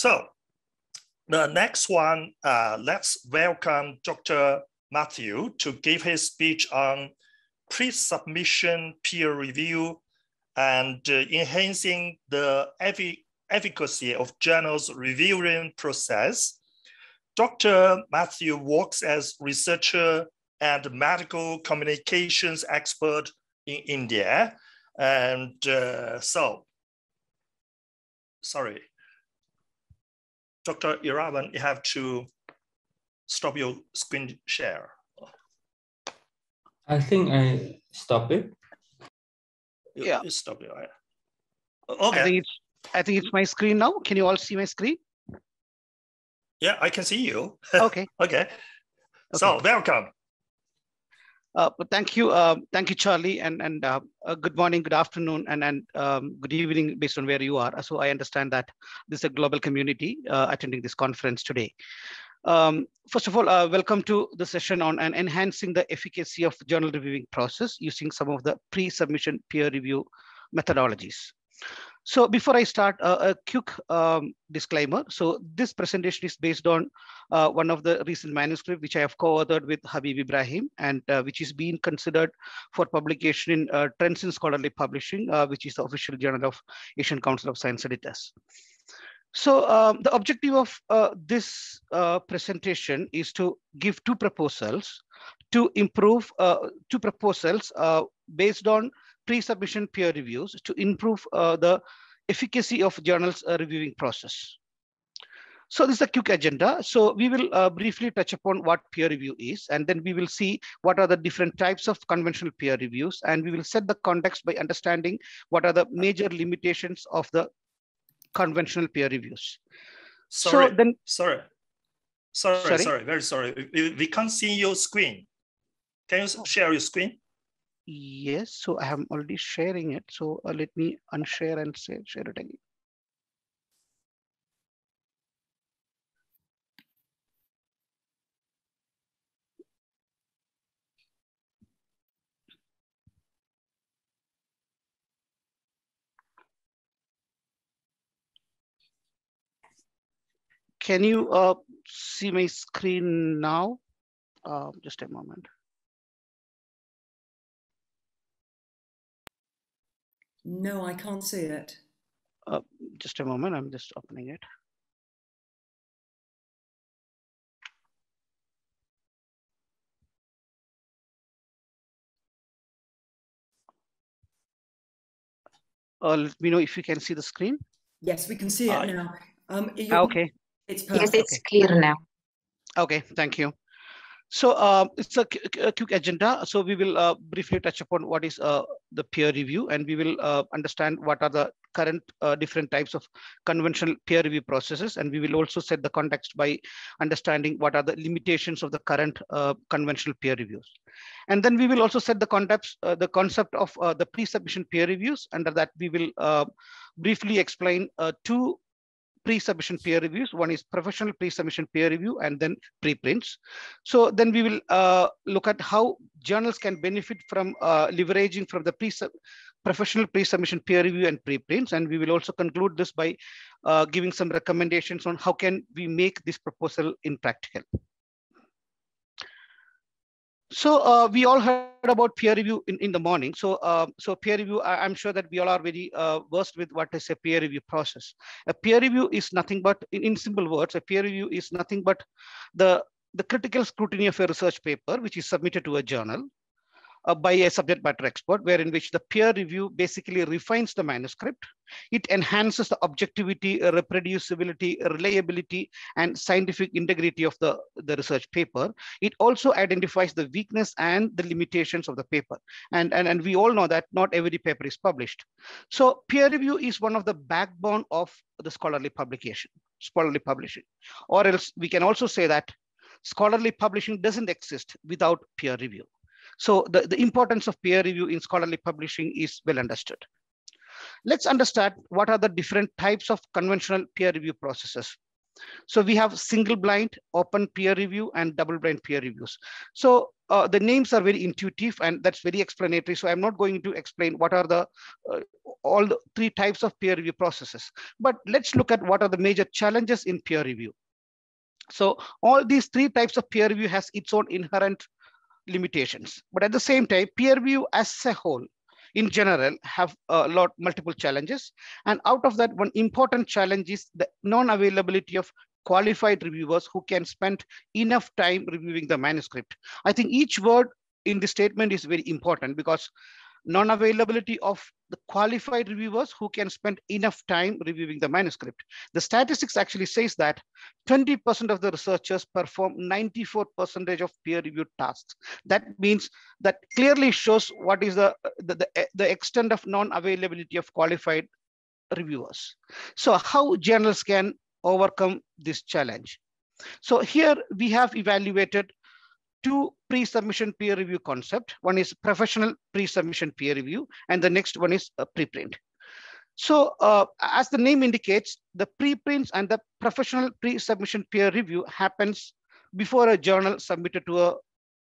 So the next one, uh, let's welcome Dr. Mathew to give his speech on pre-submission peer review and uh, enhancing the efficacy of journals reviewing process. Dr. Mathew works as researcher and medical communications expert in India. And uh, so, sorry, Dr. Iravan, you have to stop your screen share. I think I stop it. You, yeah. You stop it. Okay. I think it's I think it's my screen now. Can you all see my screen? Yeah, I can see you. Okay. okay. So welcome. Uh, but thank you, uh, thank you, Charlie, and and uh, good morning, good afternoon, and and um, good evening, based on where you are. So I understand that this is a global community uh, attending this conference today. Um, first of all, uh, welcome to the session on enhancing the efficacy of journal reviewing process using some of the pre-submission peer review methodologies. So before I start, uh, a quick um, disclaimer. So this presentation is based on uh, one of the recent manuscripts, which I have co-authored with Habib Ibrahim, and uh, which is being considered for publication in uh, Trends in Scholarly Publishing, uh, which is the official journal of Asian Council of Science Editors. So um, the objective of uh, this presentation is to give two proposals to improve two proposals based on pre-submission peer reviews to improve uh, the efficacy of journals uh, reviewing process. So this is a quick agenda. So we will uh, briefly touch upon what peer review is, and then we will see what are the different types of conventional peer reviews, and we will set the context by understanding what are the major limitations of the conventional peer reviews. Sorry, so then, sorry, sorry, sorry, sorry, very sorry. We, we can't see your screen. Can you oh. share your screen? Yes, so I am already sharing it. So uh, let me unshare and say, share it again. Can you uh, see my screen now? Uh, just a moment. No, I can't see it. Uh, just a moment, I'm just opening it. Uh, let me know if you can see the screen. Yes, we can see it uh, now. Um, okay. It's perfect. Yes, it's clear now. Okay, thank you. So uh, it's a, a, quick agenda. So we will uh, briefly touch upon what is uh, the peer review, and we will uh, understand what are the current uh, different types of conventional peer review processes, and we will also set the context by understanding what are the limitations of the current uh, conventional peer reviews. And then we will also set the concepts, the concept of the pre-submission peer reviews. Under that, we will briefly explain two pre-submission peer reviews. One is professional pre-submission peer review and then preprints. So then we will uh, look at how journals can benefit from uh, leveraging from the pre professional pre-submission peer review and preprints. And we will also conclude this by uh, giving some recommendations on how can we make this proposal in practical. So uh, we all heard about peer review in, in the morning. So uh, so peer review, I, am sure that we all are very uh, versed with what is a peer review process. A peer review is nothing but, in, in simple words, a peer review is nothing but the, the critical scrutiny of a research paper, which is submitted to a journal uh, by a subject matter expert, wherein which the peer review basically refines the manuscript. It enhances the objectivity, reproducibility, reliability, and scientific integrity of the, the research paper. It also identifies the weakness and the limitations of the paper. And, and, and we all know that not every paper is published. So peer review is one of the backbone of the scholarly publication, scholarly publishing. Or else we can also say that scholarly publishing doesn't exist without peer review. So the, the importance of peer review in scholarly publishing is well understood. Let's understand what are the different types of conventional peer review processes. So we have single blind, open peer review, and double blind peer reviews. So uh, the names are very intuitive and that's very explanatory. So I'm not going to explain what are the uh, all the three types of peer review processes. But let's look at what are the major challenges in peer review. So all these three types of peer review has its own inherent limitations. But at the same time, peer review as a whole in general have a lot multiple challenges. And out of that, one important challenge is the non-availability of qualified reviewers who can spend enough time reviewing the manuscript. I think each word in the statement is very important because non-availability of the qualified reviewers who can spend enough time reviewing the manuscript. The statistics actually says that 20% of the researchers perform 94% of peer-reviewed tasks. That means that clearly shows what is the, the, the, the extent of non-availability of qualified reviewers. So how journals can overcome this challenge? So here we have evaluated two pre-submission peer review concept. One is professional pre-submission peer review, and the next one is a preprint. So uh, as the name indicates, the preprints and the professional pre-submission peer review happens before a journal submitted to a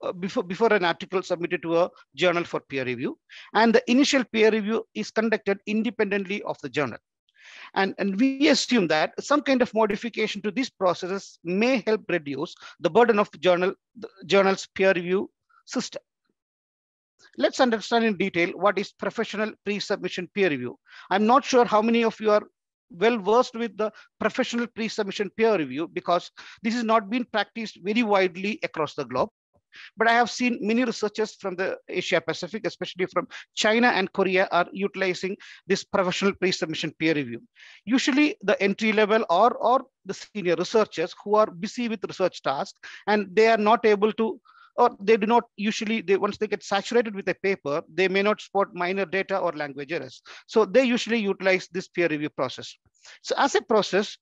uh, before, before an article submitted to a journal for peer review. And the initial peer review is conducted independently of the journal. And, and we assume that some kind of modification to these processes may help reduce the burden of journal journal's peer review system. Let's understand in detail what is professional pre-submission peer review. I'm not sure how many of you are well versed with the professional pre-submission peer review because this has not been practiced very widely across the globe. But I have seen many researchers from the Asia Pacific, especially from China and Korea, are utilizing this professional pre-submission peer review. Usually the entry level or, or the senior researchers who are busy with research tasks and they are not able to or they do not usually they once they get saturated with a paper they may not spot minor data or language errors so they usually utilize this peer review process so as a process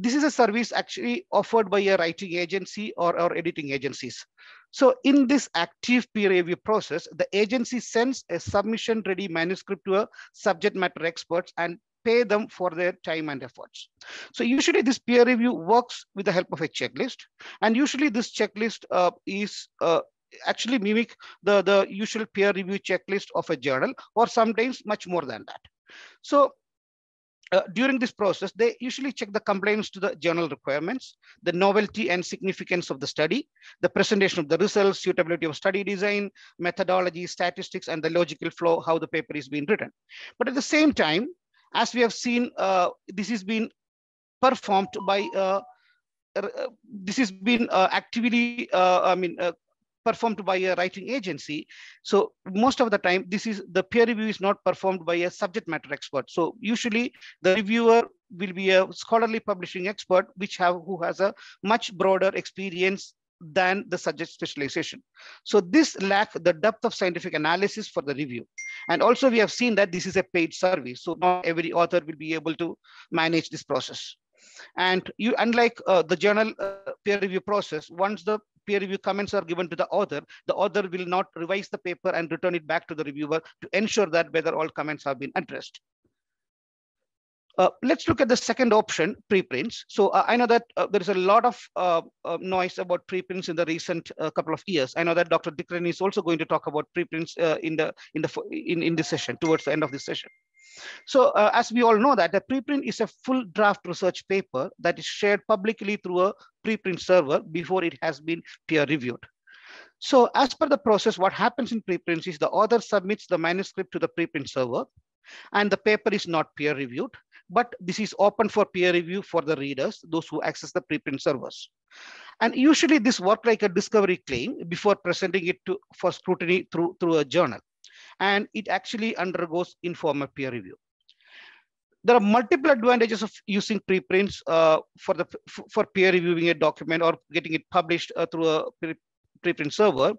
this is a service actually offered by a writing agency or, or editing agencies. So in this active peer review process, the agency sends a submission ready manuscript to a subject matter experts and pay them for their time and efforts. So usually this peer review works with the help of a checklist. And usually this checklist uh, is uh, actually mimic the, the usual peer review checklist of a journal or sometimes much more than that. So uh, during this process, they usually check the compliance to the journal requirements, the novelty and significance of the study, the presentation of the results, suitability of study design, methodology, statistics, and the logical flow, how the paper is being written. But at the same time, as we have seen, uh, this is being performed by uh, uh this has been uh, actively, I mean, performed by a writing agency. So most of the time, this is the peer review is not performed by a subject matter expert. So usually the reviewer will be a scholarly publishing expert, which have who has a much broader experience than the subject specialization. So this lack the depth of scientific analysis for the review. And also we have seen that this is a paid service. So not every author will be able to manage this process. And you, unlike uh, the journal uh, peer review process, once the peer review comments are given to the author, the author will not revise the paper and return it back to the reviewer to ensure that whether all comments have been addressed. Uh, let's look at the second option, preprints. So uh, I know that uh, there is a lot of uh, uh, noise about preprints in the recent couple of years. I know that Dr. Dick Rennie is also going to talk about preprints in the in the in in this session towards the end of this session. So as we all know that a preprint is a full draft research paper that is shared publicly through a preprint server before it has been peer reviewed. So as per the process, what happens in preprints is the author submits the manuscript to the preprint server and the paper is not peer reviewed, but this is open for peer review for the readers, those who access the preprint servers. And usually this work like a discovery claim before presenting it to, for scrutiny through, through a journal and it actually undergoes informal peer review. There are multiple advantages of using preprints uh, for the for peer reviewing a document or getting it published uh, through a preprint server.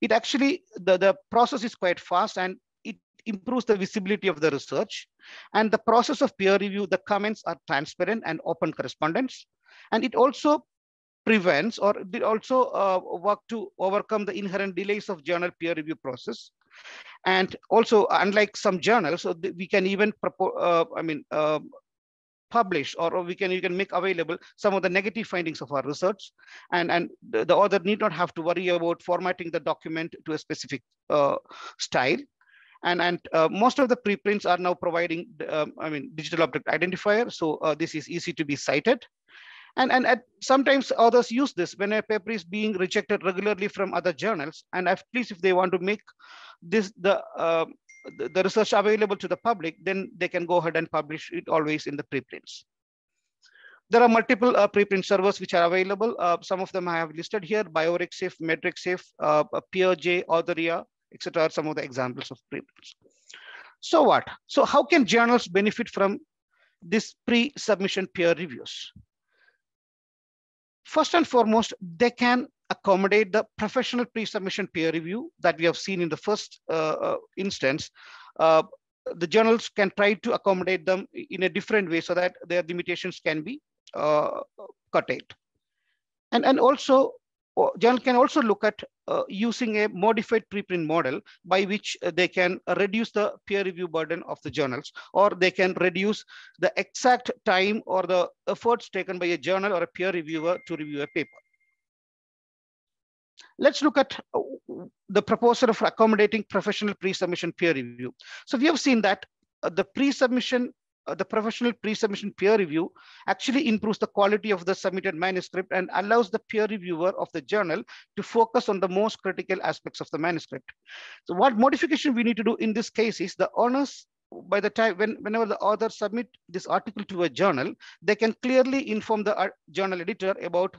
It actually the, the process is quite fast and improves the visibility of the research. And the process of peer review, the comments are transparent and open correspondence. And it also prevents or it also uh, work to overcome the inherent delays of journal peer review process and also, unlike some journals, so we can even propose, uh, I mean, uh, publish or, we can you can make available some of the negative findings of our research and and the, the author need not have to worry about formatting the document to a specific uh, style and and uh, most of the preprints are now providing um, i mean digital object identifier so uh, this is easy to be cited and and at, sometimes authors use this when a paper is being rejected regularly from other journals and at least if they want to make this the uh, the, research available to the public, then they can go ahead and publish it always in the preprints. There are multiple uh, preprint servers which are available. Uh, some of them I have listed here, bioRxiv, medRxiv, uh, PeerJ, Authorea, etc. are some of the examples of preprints. So what? So how can journals benefit from this pre-submission peer reviews? First and foremost, they can accommodate the professional pre-submission peer review that we have seen in the first uh, uh, instance, uh, the journals can try to accommodate them in a different way so that their limitations can be uh, curtailed. And, and also, uh, journal can also look at uh, using a modified preprint model by which they can reduce the peer review burden of the journals, or they can reduce the exact time or the efforts taken by a journal or a peer reviewer to review a paper. Let's look at uh, the proposal of accommodating professional pre-submission peer review. So we have seen that uh, the pre-submission uh, Uh, the professional pre-submission peer review actually improves the quality of the submitted manuscript and allows the peer reviewer of the journal to focus on the most critical aspects of the manuscript. So what modification we need to do in this case is the onus by the time when whenever the author submit this article to a journal, they can clearly inform the uh, journal editor about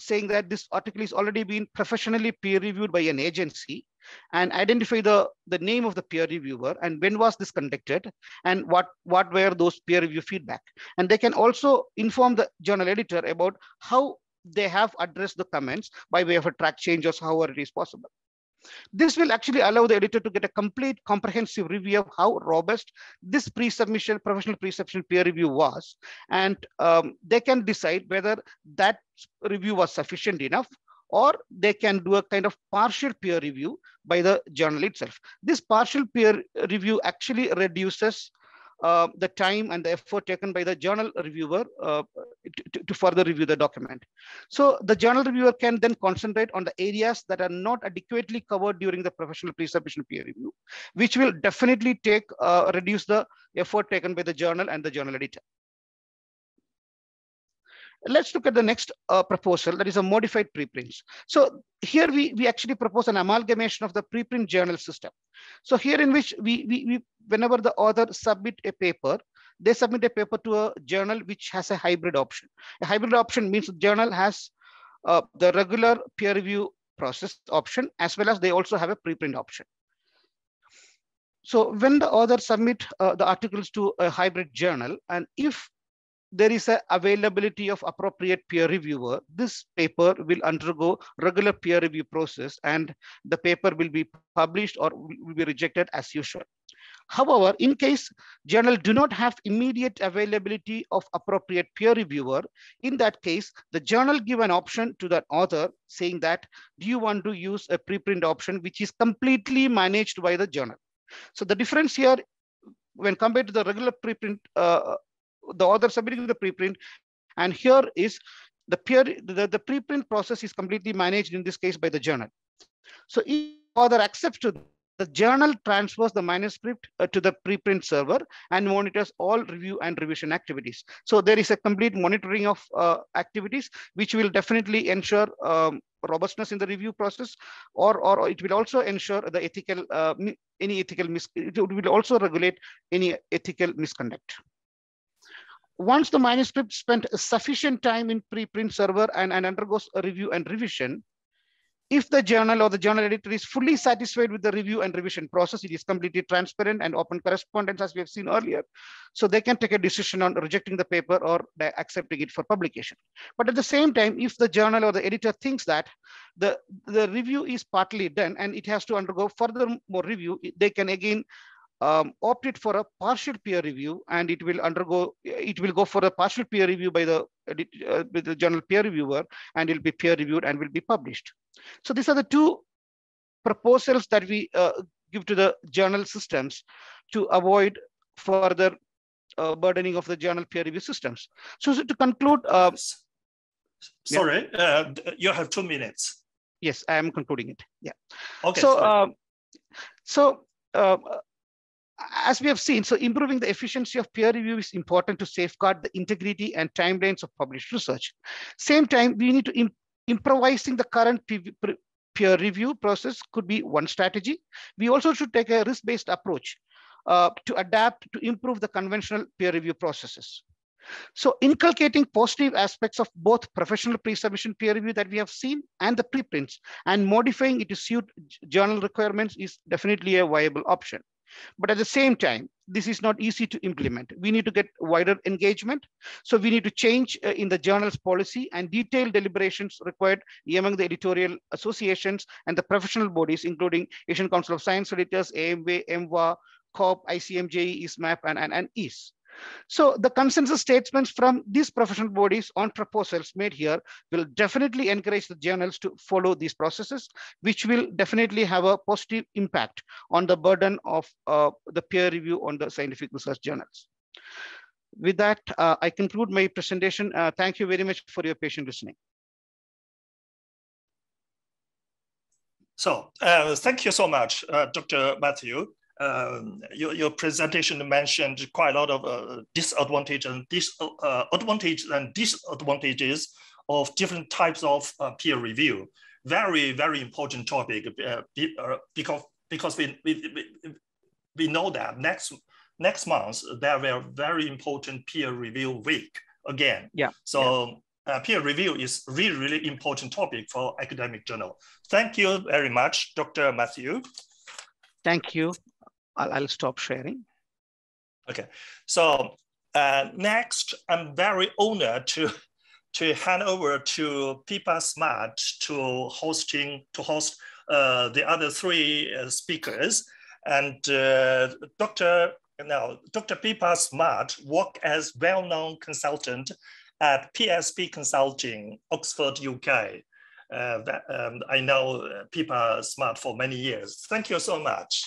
saying that this article is already been professionally peer reviewed by an agency and identify the, the name of the peer reviewer and when was this conducted and what, what were those peer review feedback. And they can also inform the journal editor about how they have addressed the comments by way of a track change or however it is possible. This will actually allow the editor to get a complete comprehensive review of how robust this pre-submission, professional pre-submission peer review was. And um, they can decide whether that review was sufficient enough or they can do a kind of partial peer review by the journal itself. This partial peer review actually reduces uh, the time and the effort taken by the journal reviewer uh, to, to, further review the document. So the journal reviewer can then concentrate on the areas that are not adequately covered during the professional pre-submission peer review, which will definitely take uh, reduce the effort taken by the journal and the journal editor. Let's look at the next uh, proposal, that is a modified preprints. So here we, we actually propose an amalgamation of the preprint journal system. So here in which we, we, we whenever the author submit a paper, they submit a paper to a journal which has a hybrid option. A hybrid option means the journal has uh, the regular peer review process option, as well as they also have a preprint option. So when the author submit uh, the articles to a hybrid journal, and if there is a availability of appropriate peer reviewer, this paper will undergo regular peer review process and the paper will be published or will be rejected as usual. However, in case journal do not have immediate availability of appropriate peer reviewer, in that case, the journal give an option to that author saying that, do you want to use a preprint option, which is completely managed by the journal. So the difference here when compared to the regular preprint uh, the author submitting the preprint. And here is the peer, the, the preprint process is completely managed in this case by the journal. So if author accepts to the journal transfers the manuscript uh, to the preprint server and monitors all review and revision activities. So there is a complete monitoring of uh, activities, which will definitely ensure um, robustness in the review process, or, or it will also ensure the ethical, uh, any ethical, mis it will also regulate any ethical misconduct once the manuscript spent sufficient time in preprint server and, and undergoes a review and revision, if the journal or the journal editor is fully satisfied with the review and revision process, it is completely transparent and open correspondence as we have seen earlier. So they can take a decision on rejecting the paper or accepting it for publication. But at the same time, if the journal or the editor thinks that the, the review is partly done and it has to undergo further more review, they can again um, opted for a partial peer review and it will undergo, it will go for a partial peer review by the, uh, by the journal peer reviewer and it will be peer reviewed and will be published. So these are the two proposals that we uh, give to the journal systems to avoid further uh, burdening of the journal peer review systems. So, so to conclude, uh, sorry, yeah. Uh, you have two minutes. Yes, I am concluding it. Yeah. Okay. So, um, so uh, as we have seen, so improving the efficiency of peer review is important to safeguard the integrity and timelines of published research. Same time, we need to imp improvising the current peer review process could be one strategy. We also should take a risk-based approach uh, to adapt to improve the conventional peer review processes. So inculcating positive aspects of both professional pre-submission peer review that we have seen and the preprints and modifying it to suit journal requirements is definitely a viable option. But at the same time, this is not easy to implement. We need to get wider engagement. So we need to change uh, in the journal's policy and detailed deliberations required among the editorial associations and the professional bodies, including Asian Council of Science Editors, AMWA, EMWA, COPE, ICMJ, ISMAP, and, and, and EASE. So the consensus statements from these professional bodies on proposals made here will definitely encourage the journals to follow these processes, which will definitely have a positive impact on the burden of uh, the peer review on the scientific research journals. With that, uh, I conclude my presentation. Uh, thank you very much for your patient listening. So uh, thank you so much, uh, Dr. Mathew um, your, your presentation mentioned quite a lot of uh, disadvantage and dis, uh, advantage and disadvantages of different types of uh, peer review. Very, very important topic uh, uh, because because we, we, we know that next next month there will very important peer review week again. Yeah. So. Yeah. Uh, peer review is really, really important topic for academic journal. Thank you very much, Dr. Mathew. Thank you. I'll, I'll stop sharing. Okay, so uh, next, I'm very honored to to hand over to Pippa Smart to hosting to host uh, the other three uh, speakers, and uh, Dr. Now, Dr. Pippa Smart worked as well-known consultant at PSP Consulting, Oxford, UK. Uh, that, um, I know Pippa Smart for many years. Thank you so much.